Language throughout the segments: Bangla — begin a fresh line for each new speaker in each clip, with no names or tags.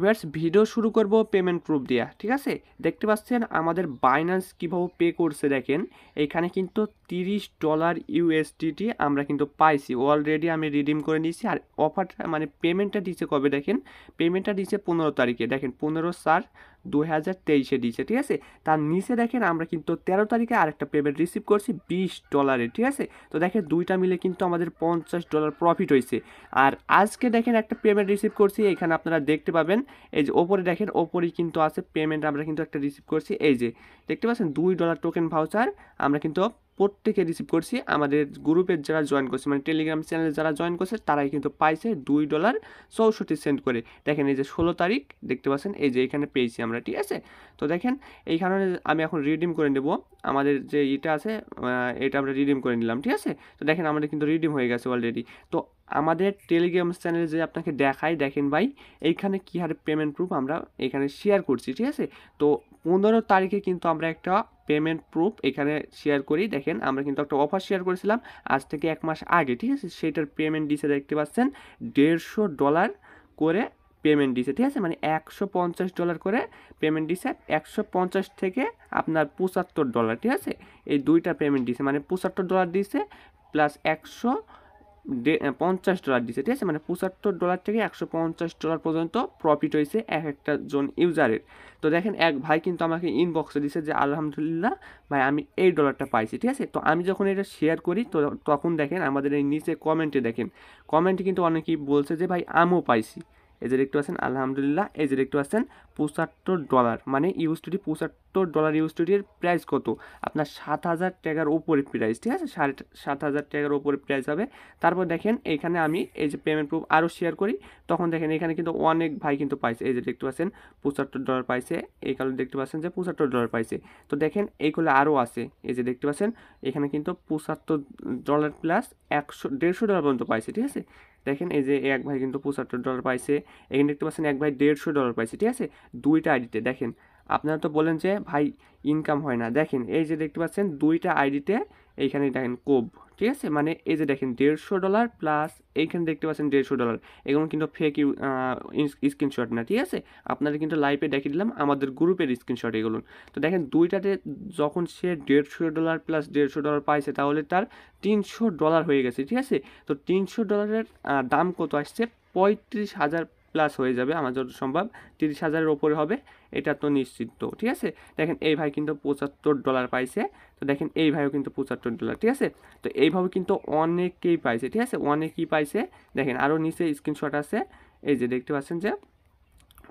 ভিউয়ার্স ভিডিও শুরু করব পেমেন্ট প্রুফ দিয়া, ঠিক আছে? দেখতে পাচ্ছেন আমাদের বাইন্যান্স কীভাবে পে করছে দেখেন, এখানে কিন্তু তিরিশ ডলার ইউএসডিটি আমরা কিন্তু পাইছি। অলরেডি আমি রিডিম করে নিয়েছি আর অফারটা মানে পেমেন্টটা দিচ্ছে কবে দেখেন? পেমেন্টটা দিচ্ছে পনেরো তারিখে। দেখেন, পনেরো চার দু হাজার তেইশে দিচ্ছে ঠিক আছে? তার নিচে দেখেন আমরা কিন্তু তেরো তারিখে আরেকটা পেমেন্ট রিসিভ করছি, বিশ ডলারে ঠিক আছে? তো দেখেন দুইটা মিলে কিন্তু আমাদের পঞ্চাশ ডলার প্রফিট হয়েছে। আর আজকে দেখেন একটা পেমেন্ট রিসিভ করছি, এখানে আপনারা দেখতে পাবেন, এই যে ওপরে দেখেন, ওপরেই কিন্তু আছে পেমেন্ট আমরা কিন্তু একটা রিসিভ করছি, এই যে, দেখতে পাচ্ছেন? দুই ডলার টোকেন ভাউচার আমরা কিন্তু প্রত্যেকে রিসিভ করছি। আমাদের গ্রুপের যারা জয়েন করছে মানে টেলিগ্রাম চ্যানেলে যারা জয়েন করছে, তারাই কিন্তু পাইছে দুই ডলার চৌষট্টি সেন্ট করে। দেখেন এই যে ষোলো তারিখ, দেখতে পাচ্ছেন? এই যে এখানে পেয়েছি আমরা, ঠিক আছে? তো দেখেন এইখানে আমি এখন রিডিম করে নেব। আমাদের যে এটা আছে এটা আমরা রিডিম করে নিলাম, ঠিক আছে? তো দেখেন, আমাদের কিন্তু রিডিম হয়ে গেছে অলরেডি তো আমাদের টেলিগ্রাম চ্যানেলে যে আপনাকে দেখাই, দেখেন ভাই, এইখানে কী হারে পেমেন্ট প্রুফ আমরা এখানে শেয়ার করছি, ঠিক আছে? তো পনেরো তারিখে কিন্তু আমরা একটা পেমেন্ট প্রুফ এখানে শেয়ার করি। দেখেন, আমরা কিন্তু একটা অফার শেয়ার করেছিলাম আজ থেকে এক মাস আগে, ঠিক আছে? সেটার পেমেন্ট দিছে দেখতে পাচ্ছেন, দেড়শো ডলার করে পেমেন্ট দিছে, ঠিক আছে? মানে একশো পঞ্চাশ ডলার করে পেমেন্ট দিছে, একশো পঞ্চাশ থেকে আপনার পঁচাত্তর ডলার ঠিক আছে? এই দুইটা পেমেন্ট দিছে মানে পঁচাত্তর ডলার দিছে প্লাস একশো পঞ্চাশ ডলার দিছে, ঠিক আছে? মানে পঁচাত্তর ডলার থেকে একশো পঞ্চাশ ডলার পর্যন্ত প্রফিট হয়েছে এক একটা জন ইউজারের তো দেখেন, এক ভাই কিন্তু আমাকে ইনবক্সে দিছে যে, আলহামদুলিল্লাহ ভাই, আমি এই ডলারটা পাইছি ঠিক আছে? তো আমি যখন এটা শেয়ার করি, তো তখন দেখেন আমাদের এই নিচে কমেন্টে দেখেন। কমেন্টে কিন্তু অনেকেই বলছে যে, ভাই, আমিও পাইছি। এই যে দেখতে পাচ্ছেন আলহামদুলিল্লাহ। এই যে দেখতে পাচ্ছেন পঁচাত্তর ডলার। মানে ইউএসটিডি পঁচাত্তর ডলার ইউএসটিডির প্রাইস কত? আপনার সাত হাজার টাকার উপরে প্রাইস ঠিক আছে? সাড়ে সাত হাজার টাকার উপরে প্রাইস হবে। তারপর দেখেন, এখানে আমি এই যে পেমেন্ট প্রুফ আরও শেয়ার করি। তখন দেখেন, এখানে কিন্তু অনেক ভাই কিন্তু পাইছে। এই যে দেখতে পাচ্ছেন পঁচাত্তর ডলার পাইছে। এই কারণে দেখতে পাচ্ছেন যে পঁচাত্তর ডলার পাইছে। তো দেখেন এইগুলো আরও আছে। এই যে দেখতে পাচ্ছেন, এখানে কিন্তু পঁচাত্তর ডলার প্লাস একশো, দেড়শো ডলার পর্যন্ত পাইছে, ঠিক আছে? দেখেন এই যে এক ভাই কিন্তু পঁচাত্তর ডলার পাইছে। এখানে দেখতে পাচ্ছেন এক ভাই দেড়শো ডলার পাইছে, ঠিক আছে? দুইটা আইডিতে দেখেন। আপনারা তো বলেন যে, ভাই ইনকাম হয় না। দেখেন, এই যে দেখতে পাচ্ছেন, দুইটা আইডিতে এইখানে দেখেন কোব ঠিক আছে? মানে এই যে দেখেন দেড়শো ডলার প্লাস এইখানে দেখতে পাচ্ছেন দেড়শো ডলার। এগুলো কিন্তু ফেক স্ক্রিনশট না, ঠিক আছে? আপনারা কিন্তু লাইভে দেখিয়ে দিলাম আমাদের গ্রুপের স্ক্রিনশট এগুলো। তো দেখেন দুইটাতে যখন সে দেড়শো ডলার প্লাস দেড়শো ডলার পাইছে, তাহলে তার তিনশো ডলার হয়ে গেছে, ঠিক আছে? তো তিনশো ডলারের দাম কত আসছে? পঁয়ত্রিশ হাজার প্লাস হয়ে যাবে, আমার যত সম্ভব তিরিশ হাজারের ওপরে হবে, এটা তো নিশ্চিত। ঠিক আছে? দেখেন, এই ভাই কিন্তু পঁচাত্তর ডলার পাইছে। তো দেখেন, এই ভাইও কিন্তু পঁচাত্তর ডলার ঠিক আছে? তো এইভাবে কিন্তু অনেকেই পাইছে, ঠিক আছে? অনেকেই পাইছে? দেখেন আরও নিচে স্ক্রিনশট আছে। এই যে দেখতে পাচ্ছেন যে,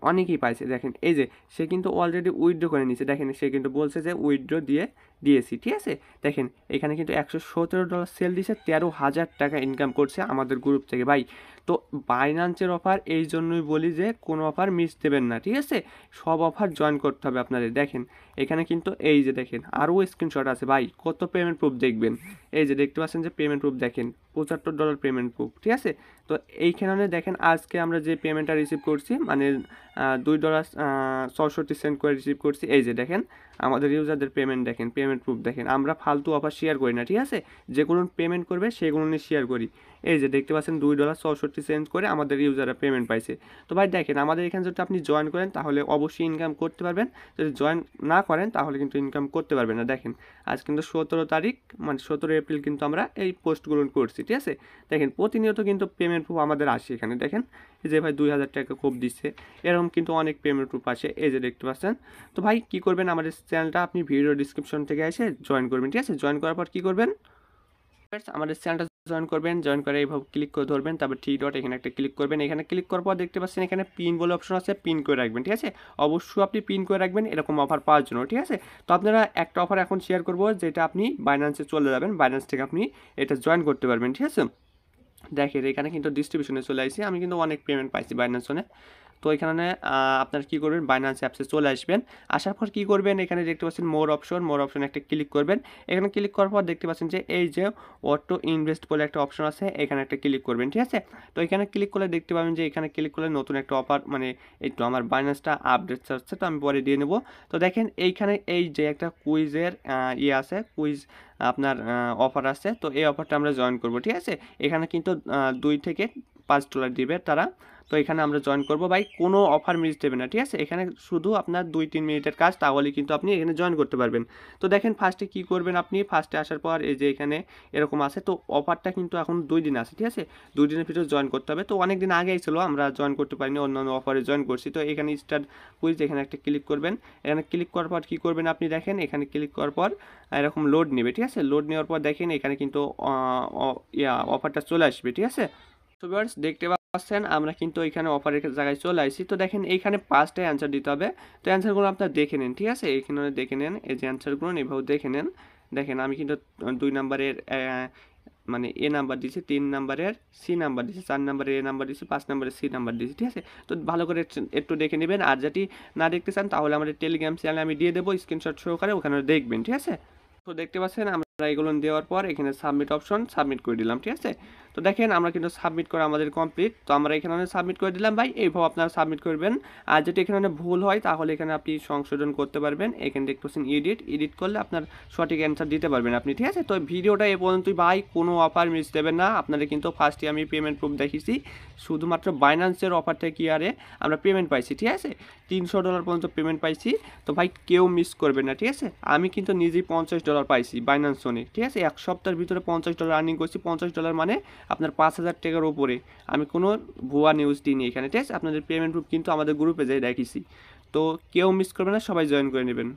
অনেকেই পাইছে। দেখেন, এই যে, সে কিন্তু অলরেডি উইথড্র করে নিয়েছে দেখেন, সে কিন্তু বলছে যে উইথড্র দিয়ে দিয়েছি, ঠিক আছে? দেখেন, এখানে কিন্তু একশো সতেরো ডলার সেল দিয়েছে তেরো হাজার টাকা ইনকাম করছে আমাদের গ্রুপ থেকে, ভাই। তো বাইনান্সের অফার এই জন্যই বলি যে, কোনো অফার মিস দেবেন না, ঠিক আছে? সব অফার জয়েন করতে হবে আপনাদের। দেখেন, এখানে কিন্তু এই যে দেখেন, আরও স্ক্রিনশট আছে, ভাই। কত পেমেন্ট প্রুফ দেখবেন? এই যে দেখতে পাচ্ছেন যে পেমেন্ট প্রুফ দেখেন, পঁচাত্তর ডলার পেমেন্ট প্রুফ ঠিক আছে? তো এইখানে দেখেন, আজকে আমরা যে পেমেন্টটা রিসিভ করছি মানে দুই ডলার চৌষট্টি সেন্ট করে রিসিভ করছি, এই যে দেখেন, আমাদের ইউজারদের পেমেন্ট দেখেন পেমেন্ট প্রুফ দেখেন। আমরা ফালতু অফার শেয়ার করি না, ঠিক আছে? যেগুলো পেমেন্ট করবে, সেগুলো নিয়ে শেয়ার করি। এই যে দেখতে পাচ্ছেন দুই ডলার চৌষট্টি সেন্ট করে আমাদের ইউজাররা পেমেন্ট পাইছে। তো ভাই দেখেন, আমাদের এখানে যদি আপনি জয়েন করেন, তাহলে অবশ্যই ইনকাম করতে পারবেন। যদি জয়েন না করেন, তাহলে কিন্তু ইনকাম করতে পারবেন না। দেখেন, আজ কিন্তু সতেরো তারিখ মানে সতেরো এপ্রিল কিন্তু আমরা এই পোস্টগুলো করছি, ঠিক আছে? দেখেন, প্রতিনিয়ত কিন্তু পেমেন্ট প্রুফ আমাদের আসে এখানে। দেখেন, এই যে ভাই দুই হাজার টাকা খুব দিচ্ছে। এরকম কিন্তু অনেক পেমেন্ট প্রুফ আসে, এই যে দেখতে পাচ্ছেন। তো ভাই, কী করবেন? আমাদের চ্যানেলটা আপনি ভিডিও ডিসক্রিপশন থেকে এসে জয়েন করবেন, ঠিক আছে? জয়েন করার পর কী করবেন? আমাদের চ্যানেলটা জয়েন করবেন জয়েন করে এইভাবে ক্লিক করে ধরবেন, তারপর থ্রি ডট এখানে একটা ক্লিক করবেন, এখানে ক্লিক করার পর দেখতে পাচ্ছেন এখানে পিন বলে অপশন আছে পিন করে রাখবেন, ঠিক আছে? অবশ্যই আপনি পিন করে রাখবেন, এরকম অফার পাওয়ার জন্য, ঠিক আছে? তো আপনারা একটা অফার এখন শেয়ার করব যেটা আপনি বাইন্যান্সে চলে যাবেন বাইন্যান্স থেকে আপনি এটা জয়েন করতে পারবেন, ঠিক আছে? দেখেন এখানে কিন্তু ডিস্ট্রিবিউশনে চলে আসছি আমি কিন্তু অনেক পেমেন্ট পাইছি বাইন্যান্সনে তো এখানে আপনার কি করবেন? বাইন্যান্স অ্যাপসে চলে আসবেন। আসার পর কি করবেন? এখানে দেখতে পাচ্ছেন মোর অপশন মোর অপশন একটা ক্লিক করবেন। এখানে ক্লিক করার পর দেখতে পাচ্ছেন যে এই যে অটো ইনভেস্ট বলে একটা অপশন আছে, এখানে একটা ক্লিক করবেন, ঠিক আছে? তো এখানে ক্লিক করলে দেখতে পাবেন যে এখানে ক্লিক করলে নতুন একটা অফার মানে একটু আমার বাইন্যান্সটা আপডেট হচ্ছে, তো আমি পরে দিয়ে নেব। তো দেখেন এইখানে এই যে একটা কুইজের ইয়ে আছে কুইজ আপনার অফার আছে। তো এই অফারটা আমরা জয়েন করব, ঠিক আছে? এখানে কিন্তু দুই থেকে পাঁচ ডলার দিবে তারা। তো এখানে আমরা জয়েন করব। ভাই, কোনো অফার মিস দেবে না, ঠিক আছে? এখানে শুধু আপনার দুই, তিন মিনিটের কাজ তাহলে কিন্তু আপনি এখানে জয়েন করতে পারবেন। তো দেখেন ফার্স্টে কি করবেন আপনি? ফার্স্টে আসার পর এই যে এখানে এরকম আছে, তো অফারটা কিন্তু এখন দুই দিন আছে, ঠিক আছে? দুই দিনের ভিতরে জয়েন করতে হবে। তো অনেক দিন আগেই ছিল, আমরা জয়েন করতে পারিনি, অন্যান্য অফারে জয়েন করছি। তো এখানে স্টার্ট কুইজ এখানে একটা ক্লিক করবেন। এখানে ক্লিক করার পর কী করবেন আপনি? দেখেন, এখানে ক্লিক করার পর এরকম লোড নেবে, ঠিক আছে? লোড নেওয়ার পর দেখেন, এখানে কিন্তু অফারটা চলে আসবে, ঠিক আছে? তো ভিউয়ার্স দেখতে পাচ্ছেন, আমরা কিন্তু এখানে অফারের জায়গায় চলে আসছি। তো দেখেন, এইখানে পাঁচটায় অ্যান্সার দিতে হবে। তো অ্যান্সারগুলো আপনার দেখে নেন, ঠিক আছে? এইখানে দেখে নেন, এই যে অ্যান্সারগুলো এভাবে দেখে নেন। দেখেন, আমি কিন্তু দুই নাম্বারের মানে এ নাম্বার দিয়েছি, তিন নাম্বারের সি নাম্বার দিয়েছি, চার নাম্বারে এ নাম্বার দিয়েছি, পাঁচ নাম্বারে সি নাম্বার দিয়েছি, ঠিক আছে? তো ভালো করে একটু- দেখে নেবেন। আর যদি না দেখতে চান, তাহলে আমাদের টেলিগ্রাম চ্যানেলে আমি দিয়ে দেবো স্ক্রিনশট সহকারে ওখানে দেখবেন, ঠিক আছে? তো দেখতে পাচ্ছেন, আমরা এগুলো দেওয়ার পর এখানে সাবমিট অপশন সাবমিট করে দিলাম, ঠিক আছে? তো দেখেন, আমরা কিন্তু সাবমিট করা আমাদের কমপ্লিট তো আমরা এখানে সাবমিট করে দিলাম ভাই। এইভাবে আপনারা সাবমিট করবেন। আর যদি এখানে ভুল হয়, তাহলে এখানে আপনি সংশোধন করতে পারবেন। এখানে দেখতে পাচ্ছেন এডিট এডিট করলে আপনার সঠিক অ্যান্সার দিতে পারবেন আপনি, ঠিক আছে? তো ভিডিওটা এ পর্যন্তই ভাই। কোনো অফার মিস দেবেন না। আপনাদের কিন্তু ফার্স্টে আমি পেমেন্ট প্রুফ দেখিয়েছি। শুধুমাত্র বাইন্যান্সের অফার থেকে আরে আমরা পেমেন্ট পাইছি, ঠিক আছে? তিনশো ডলার পর্যন্ত পেমেন্ট পাইছি। তো ভাই, কেউ মিস করবে না, ঠিক আছে? আমি কিন্তু নিজেই পঞ্চাশ ডলার পাইছি বাইন্যান্স সোনে ঠিক আছে? এক সপ্তাহের ভিতরে পঞ্চাশ ডলার আর্নিং করছি। পঞ্চাশ ডলার মানে আপনার পাঁচ হাজার টাকার ওপরে আমি কোনো ভুয়া নিউজ দিইনি এখানে, ঠিক আছে? আপনাদের পেমেন্ট প্রুফ কিন্তু আমাদের গ্রুপে যাই রেখেছি তো কেউ মিস করবে না, সবাই জয়েন করে নেবেন।